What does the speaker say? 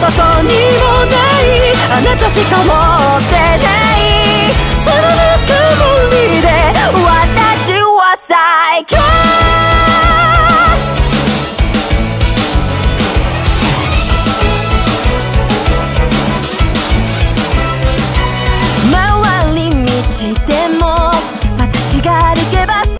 どこにもないあなたしか持ってない。そのぬくもりで私は最強。私が歩けば